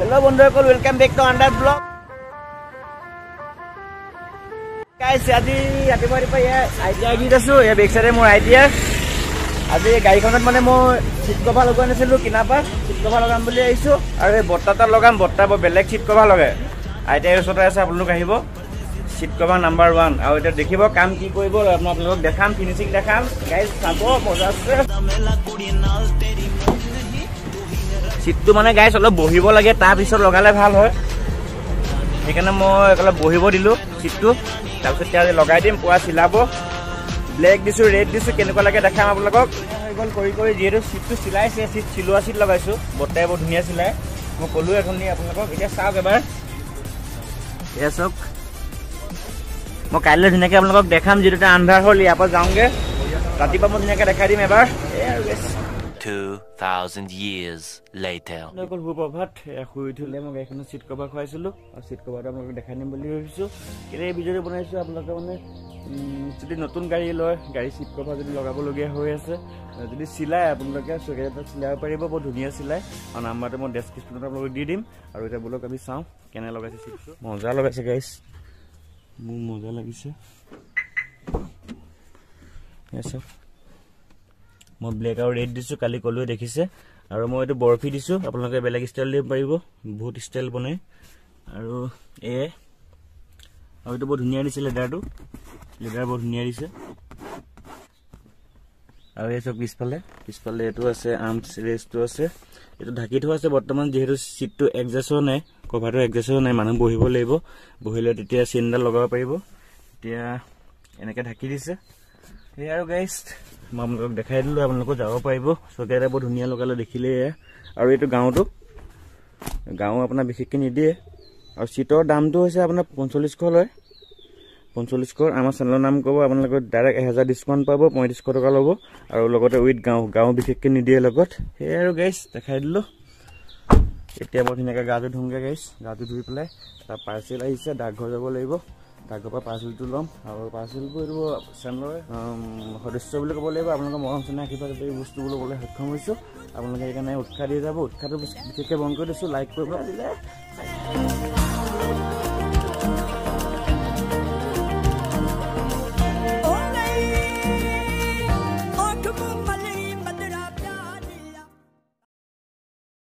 Hello বন্ধুসকল welcome back to আণ্ডাৰ blog আজি ৰাতিপুৱা গীত আছোঁ ইয়াৰ বেক চাইডে মোৰ আই টি আই আজি গাড়ীখনত মানে মই চিট কভাৰ লগোৱা নাছিলোঁ কিনাৰ পৰা চিট কভাৰ লগাম বুলি আহিছোঁ আৰু এই বৰ্তা তাত লগাম বৰ্তা বৰ বেলেগ চিট কভাৰ লগাই আই টি আইৰ ওচৰতে আছে আপোনালোক আহিব। চিট কভাৰ নাম্বাৰ ওৱান আৰু এতিয়া দেখিব কাম কি কৰিব আপোনালোকক দেখাম ফিনিচিং দেখাম। গাড়ী চাব মজা আছে। চিটটো মানে গাইছ অলপ বহিব লাগে তাৰপিছত লগালে ভাল হয়। সেইকাৰণে মই অলপ বহিব দিলোঁ চিটটো তাৰপিছত এতিয়া লগাই দিম পুৱা চিলাব। ব্লেক দিছোঁ ৰেড দিছোঁ কেনেকুৱা লাগে দেখাম আপোনালোকক। হৈ গ'ল কৰি কৰি যিহেতু চিটটো চিলাইছে চিট চিলোৱা চিট লগাইছোঁ। বৰ্তাই বৰ ধুনীয়া চিলাই। মই ক'লোঁ এখন নি আপোনালোকক এতিয়া চাওক এবাৰ। এয়া চাওক। মই কাইলৈ ধুনীয়াকৈ আপোনালোকক দেখাম যিটো এতিয়া আন্ধাৰ হ'ল ইয়াৰ পৰা যাওঁগৈ। ৰাতিপুৱা মই ধুনীয়াকৈ দেখাই দিম এবাৰ। এই আৰু 2,000 years later. অকল সুপ্ৰভাত এয়া শুই উঠিলে মই গাড়ীখনত চিট কভাৰ খুৱাইছিলোঁ আৰু চিট কভাৰটো আপোনালোকক দেখাই দিম বুলি ভাবিছোঁ। কেলৈ এই ভিডিঅ'টো বনাইছোঁ আপোনালোকে মানে উম, যদি নতুন গাড়ী লয় গাড়ী চিট কভাৰ যদি লগাবলগীয়া হৈ আছে আহ, যদি চিলাই আপোনালোকে চুৱেটাৰ এটা চিলাব পাৰিব বৰ ধুনীয়া চিলাই। আৰু নাম্বাৰটো মই ডেছক্ৰিপশ্যনত আপোনালোকক দি দিম। আৰু এতিয়া বোলক আমি চাওঁ কেনে লগাইছে চিটটো মজা লগাইছে গাড়ী মোৰ মজা লাগিছে। এয়া চাওক মই ব্লেক আৰু ৰেড দিছোঁ কালি ক'লোৱে দেখিছে। আৰু মই এইটো বৰফি দিছোঁ আপোনালোকে বেলেগ ষ্টাইল দিব পাৰিব বহুত ষ্টাইল বনাই। আৰু এয়ে আৰু এইটো বৰ ধুনীয়া দিছে লেডাৰটো লেডাৰ বৰ ধুনীয়া দিছে। আৰু এই চব পিছফালে পিছফালে এইটো আছে আৰ্মছ ৰেষ্টটো আছে। এইটো ঢাকি থোৱা আছে বৰ্তমান যিহেতু চিটটো এডজাষ্ট হোৱা নাই কভাৰটো এডজাষ্ট হোৱা নাই মানুহ বহিব লাগিব। বহিলে তেতিয়া চিনডাল লগাব পাৰিব। এতিয়া এনেকৈ ঢাকি দিছে। সেয়া আৰু গাইজ মই আপোনালোকক দেখাই দিলোঁ আপোনালোকে যাব পাৰিব চৰকাৰে বৰ ধুনীয়া লগালে দেখিলেই। আৰু এইটো গাঁৱতো গাঁও আপোনাৰ বিশেষকৈ নিদিয়ে আৰু চিটৰ দামটো হৈছে আপোনাৰ পঞ্চল্লিছশ লয় পঞ্চল্লিছশ আমাৰ চেনেলৰ নাম ক'ব আপোনালোকে ডাইৰেক্ট এহেজাৰ ডিছকাউণ্ট পাব পঁয়ত্ৰিছশ টকা ল'ব আৰু লগতে উইথ গাঁও গাঁও বিশেষকৈ নিদিয়ে লগত সেয়াই আৰু গাইজ দেখাই দিলোঁ এতিয়া বৰ ধুনীয়াকৈ গাটো ধুমগৈ গাইছ গাটো ধুই পেলাই এটা পাৰ্চেল আহিছে ডাকঘৰ যাব লাগিব ডাকঘৰৰ পৰা পাৰ্চেলটো ল'ম। আৰু পাৰ্চেলটো এইটো চেনেলৰ সদস্য বুলি ক'ব লাগিব আপোনালোকৰ মৰম চেনেহ আশীৰ্বাদ এই বস্তুবোৰ ল'বলৈ সক্ষম হৈছোঁ। আপোনালোকে সেইকাৰণে উৎসাহ দি যাব। উৎসাহটো বিশেষকৈ বন্ধ কৰি দিছোঁ লাইক কৰিব দিলে।